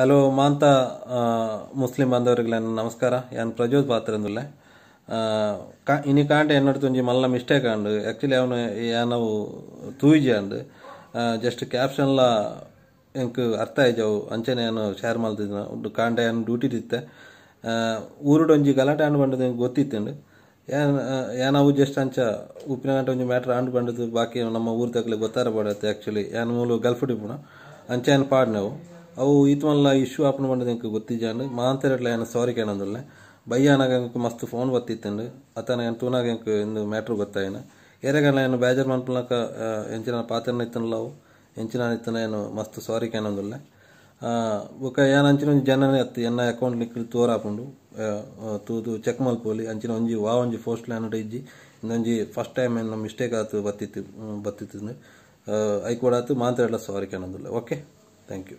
Hello, ಮಾಂತ Muslim ಬಾಂಧವರಿಗೆ ನಮಸ್ಕಾರ. ಯಾನ್ ಪ್ರಜೋತ್ ಕಾ, ಇನಿ ಕಾಂಟೆ ಎನ್ನಡ್ತು ಒಂಜಿ ಮಲ್ಲ ಮಿಸ್ಟೇಕ್ ಅಂಡು ಆ್ಯಕ್ಚುಲಿ ಅವನು ಯಾನವು ತೂಯಿಜಿ ಅಂಡು ಜಸ್ಟ್ ಕ್ಯಾಪ್ಷನ್ಲ ಎಂಕ್ ಅರ್ಥ ಆಯ್ಜವು ಅಂಚನೆ ಏನು ಶೇರ್ ಮಾಡ್ತಿದ್ದ ಉಂಡು ಕಾಂಟೆ ಏನು ಡ್ಯೂಟಿ ಇತ್ತೆ ಊರುಡು ಒಂಜಿ ಗಲಾಟೆ ಆಂಡು ಬಂಡದು ಎಂಕ್ ಗೊತ್ತಿತ್ತುಂಡು. ಏನ್ ಏನವು ಜಸ್ಟ್ ಅಂಚ ಉಪ್ಪಿನ ಗಂಟೆ ಒಂಜಿ ಮ್ಯಾಟ್ರ್ ಆಂಡು ಬಂಡದು ಬಾಕಿ ನಮ್ಮ ಊರು ತಗಲಿ ಗೊತ್ತಾರ ಪಡತ್ತೆ ಆ್ಯಕ್ಚುಲಿ ಏನು ಮೂಲು ಗಲ್ಫ್ ಡಿಪುಣ ಅಂಚೆ ಏನು ಪಾಡ್ನೆವು. ಅವು ಈತ್ ಮಲ್ಲ ಇಶ್ಯೂ ಆಪನ್ ಎಂಕ್ ಗೊತ್ತಿಜಾಂಡು ಮಾಂತರಟ್ಲ ಏನು ಸಾರಿ ಕೇಳಂದಿಲ್ಲ. ಬಯ್ಯಾನಾಗ ಮಸ್ತ್ ಫೋನ್ ಬತ್ತಿತ್ತುಂಡು ಅತನ ಏನು ತೂನಾಗ ಎಂಕ್ ಇಂದು ಮ್ಯಾಟ್ರ್ ಗೊತ್ತಾಯಿನ. ಏರೆಗಲ್ಲ ಏನು ಬೇಜಾರ್ ಮನ್ಪುಲಕ ಎಂಚಿನ ಪಾತ್ರನ ಇತ್ತನಲ್ಲ ಅವು. ಎಂಚಿನ ಇತ್ತನ ಏನು ಮಸ್ತ್ ಸಾರಿ ಕೇಳಂದಿಲ್ಲ. ಬೊಕ ಏನು ಅಂಚಿನ ಒಂಜಿ ಜನನೇ ಅತ್ತಿ, ಎನ್ನ ಅಕೌಂಟ್ ನಿಕ್ಲಿ ತೋರಾಪುಂಡು. ತೂದು ಚೆಕ್ ಮಲ್ಪೋಲಿ ಅಂಚಿನ ಒಂಜಿ, ವಾ ಒಂಜಿ ಪೋಸ್ಟ್ ಲ್ಯಾನ್ ಇಜ್ಜಿ. ಇನ್ನೊಂಜಿ ಫಸ್ಟ್ ಟೈಮ್ ಏನು ಮಿಸ್ಟೇಕ್ ಆತು, ಬತ್ತಿತ್ತು ಬತ್ತಿತ್ತು ಐ ಕೂಡ ಆತು ಎಲ್ಲ ಸಾರಿ ಕೇಳಂದಿಲ್ಲ. ಓಕೆ? Thank you.